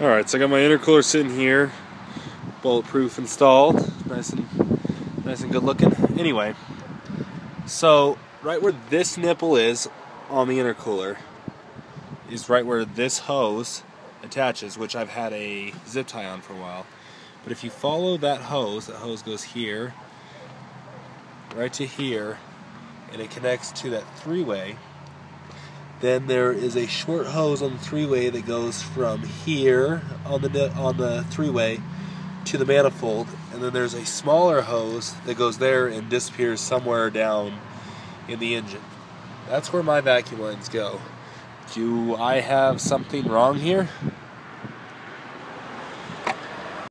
Alright, so I got my intercooler sitting here, bulletproof installed, nice and nice and good looking. Anyway, so right where this nipple is on the intercooler is right where this hose attaches, which I've had a zip tie on for a while. But if you follow that hose, that hose goes here, right to here, and it connects to that three-way then there is a short hose on the three-way that goes from here on the on the three-way to the manifold, and then there's a smaller hose that goes there and disappears somewhere down in the engine. That's where my vacuum lines go. Do I have something wrong here?